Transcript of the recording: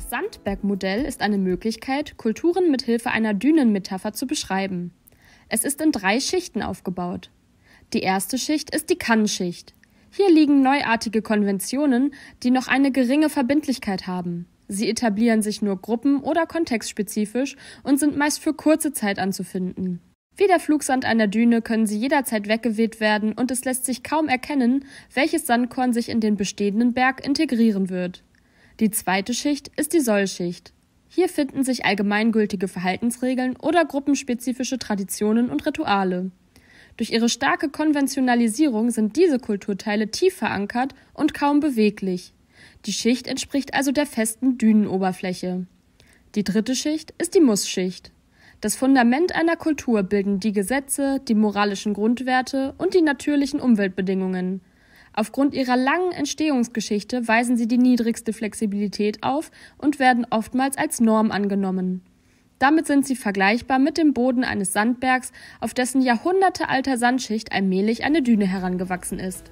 Sandberg-Modell ist eine Möglichkeit, Kulturen mit Hilfe einer Dünenmetapher zu beschreiben. Es ist in drei Schichten aufgebaut. Die erste Schicht ist die Kann-Schicht. Hier liegen neuartige Konventionen, die noch eine geringe Verbindlichkeit haben. Sie etablieren sich nur gruppen- oder kontextspezifisch und sind meist für kurze Zeit anzufinden. Wie der Flugsand einer Düne können sie jederzeit weggeweht werden und es lässt sich kaum erkennen, welches Sandkorn sich in den bestehenden Berg integrieren wird. Die zweite Schicht ist die Sollschicht. Hier finden sich allgemeingültige Verhaltensregeln oder gruppenspezifische Traditionen und Rituale. Durch ihre starke Konventionalisierung sind diese Kulturteile tief verankert und kaum beweglich. Die Schicht entspricht also der festen Dünenoberfläche. Die dritte Schicht ist die Mussschicht. Das Fundament einer Kultur bilden die Gesetze, die moralischen Grundwerte und die natürlichen Umweltbedingungen. Aufgrund ihrer langen Entstehungsgeschichte weisen sie die niedrigste Flexibilität auf und werden oftmals als Norm angenommen. Damit sind sie vergleichbar mit dem Boden eines Sandbergs, auf dessen jahrhundertealter Sandschicht allmählich eine Düne herangewachsen ist